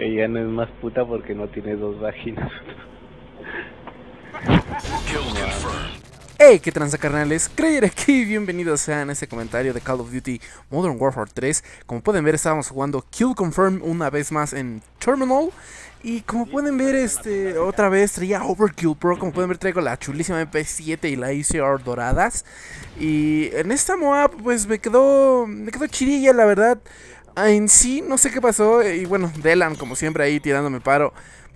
Ella no es más puta porque no tiene dos vaginas. Hey, qué tranza carnales, Creyer aquí, bienvenidos a este comentario de Call of Duty Modern Warfare 3 Como pueden ver estábamos jugando Kill Confirm una vez más en Terminal. Y como pueden ver, este, otra vez traía Overkill Pro. Como pueden ver traigo la chulísima MP7 y la ECR doradas. Y en esta MOAB pues me quedó, me quedó chirilla la verdad En sí no sé qué pasó y bueno, Delan como siempre ahí tirándome paro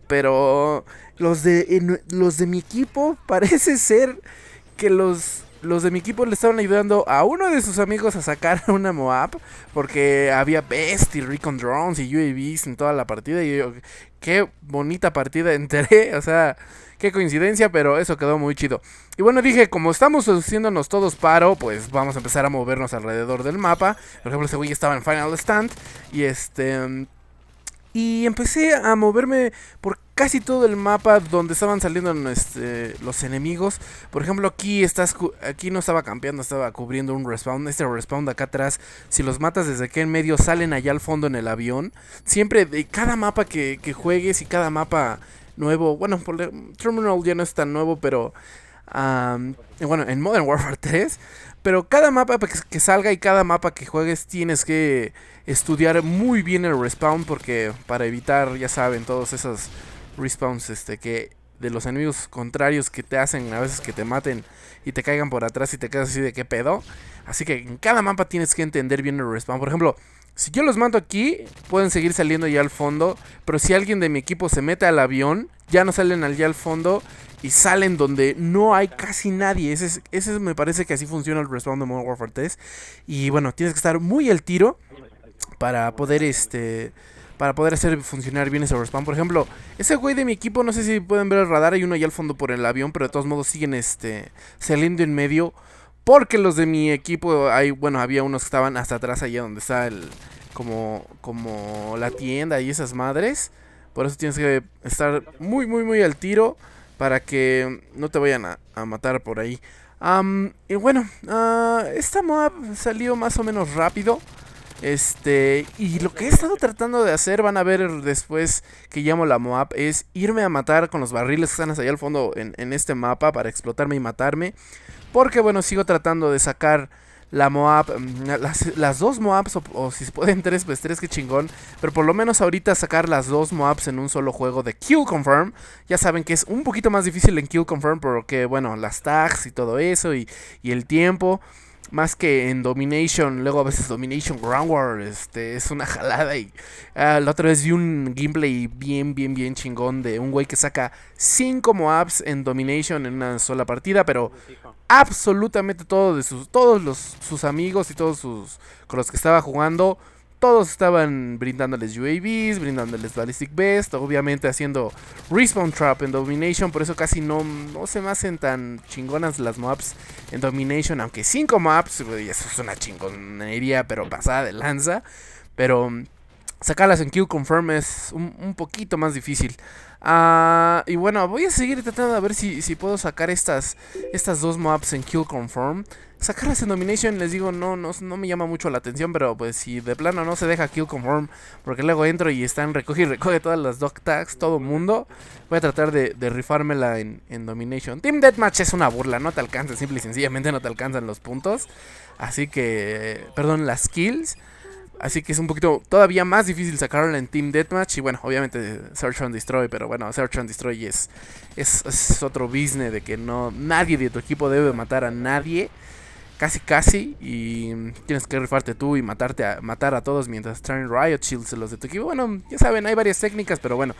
Pero los de, los de mi equipo parece ser que los, los de mi equipo le estaban ayudando a uno de sus amigos a sacar una Moab. Porque había Best y Recon Drones y UAVs en toda la partida. Y yo, qué bonita partida enteré. O sea, qué coincidencia, pero eso quedó muy chido. Y bueno, dije, como estamos haciéndonos todos paro, pues vamos a empezar a movernos alrededor del mapa. Por ejemplo, ese güey estaba en Final Stand. Y este... Y empecé a moverme por casi todo el mapa donde estaban saliendo este, los enemigos. Por ejemplo, aquí estás aquí no estaba campeando, estaba cubriendo un respawn. Este respawn de acá atrás, si los matas desde aquí en medio, salen allá al fondo en el avión. Siempre de cada mapa que, juegues y cada mapa nuevo, bueno, Terminal ya no es tan nuevo, pero bueno, en Modern Warfare 3 pero cada mapa que salga y cada mapa que juegues tienes que estudiar muy bien el respawn porque para evitar, ya saben, todos esos respawns este que de los enemigos contrarios que te hacen a veces que te maten y te caigan por atrás y te quedas así de qué pedo. Así que en cada mapa tienes que entender bien el respawn. Por ejemplo, si yo los mato aquí, pueden seguir saliendo ya al fondo. Pero si alguien de mi equipo se mete al avión, ya no salen allá al fondo y salen donde no hay casi nadie. Ese, ese me parece que así funciona el respawn de Modern Warfare 3. Y bueno, tienes que estar muy al tiro para poder este para poder hacer funcionar bien ese respawn. Por ejemplo, ese güey de mi equipo, no sé si pueden ver el radar, hay uno allá al fondo por el avión, pero de todos modos siguen este saliendo en medio. Porque los de mi equipo, hay, bueno, había unos que estaban hasta atrás allá donde está el como como la tienda y esas madres. Por eso tienes que estar muy muy muy al tiro para que no te vayan a, matar por ahí. y bueno, uh, esta moab salió más o menos rápido. Este, y lo que he estado tratando de hacer, van a ver después que llamo la Moab, es irme a matar con los barriles que están allá al fondo en, en este mapa para explotarme y matarme. Porque bueno, sigo tratando de sacar la Moab, mm, las, dos Moabs, o, si se pueden tres, pues tres, que chingón. Pero por lo menos ahorita sacar las dos Moabs en un solo juego de Kill Confirm. Ya saben que es un poquito más difícil en Kill Confirm porque, bueno, las tags y todo eso y, y el tiempo más que en Domination, luego a veces Domination Ground War, este, es una jalada y ah, la otra vez vi un gameplay bien, bien, bien chingón de un güey que saca 5 Moabs en Domination en una sola partida, pero absolutamente todo de sus, todos los, sus amigos y todos sus, con los que estaba jugando todos estaban brindándoles UAVs, brindándoles Ballistic Best, obviamente haciendo Respawn Trap en Domination, por eso casi no, no se me hacen tan chingonas las maps en Domination, aunque 5 maps, eso es una chingonería, pero pasada de lanza, pero sacarlas en Kill Confirm es un, poquito más difícil. Ah, y bueno, voy a seguir tratando de ver si, si puedo sacar estas, estas dos maps en Kill Confirm sacarlas en Domination, les digo, no, no, no me llama mucho la atención, pero pues si de plano no se deja kill confirm, porque luego entro y están recoge y recoge todas las dog tags, todo mundo, voy a tratar de, de rifármela en, en, Domination. Team Deathmatch es una burla, no te alcanza, simple y sencillamente no te alcanzan los puntos, así que, perdón, las kills. Así que es un poquito todavía más difícil sacarla en Team Deathmatch. Y bueno, obviamente Search and Destroy. Pero bueno, Search and Destroy es, es, otro business de que no nadie de tu equipo debe matar a nadie casi casi y tienes que rifarte tú y matarte a, matar a todos mientras traen Riot Shields los de tu equipo. Bueno, ya saben, hay varias técnicas, pero bueno.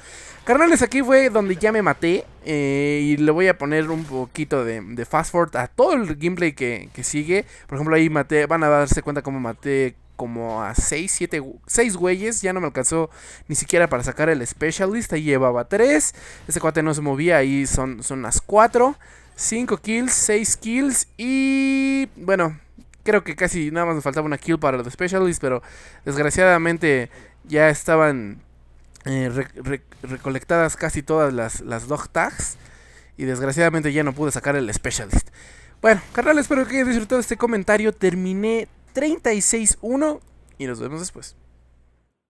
Carnales, aquí fue donde ya me maté eh, y le voy a poner un poquito de, fast forward a todo el gameplay que, sigue. Por ejemplo, ahí maté, van a darse cuenta cómo maté como a 6, 7, 6 güeyes. Ya no me alcanzó ni siquiera para sacar el Specialist. Ahí llevaba 3. Ese cuate no se movía. Ahí son, son las 4. 5 kills, 6 kills y bueno, creo que casi nada más me faltaba una kill para los specialists, pero desgraciadamente ya estaban eh, recolectadas casi todas las, las dog tags y desgraciadamente ya no pude sacar el specialist. Bueno, carnal, espero que hayan disfrutado este comentario. Terminé 36-1 y nos vemos después.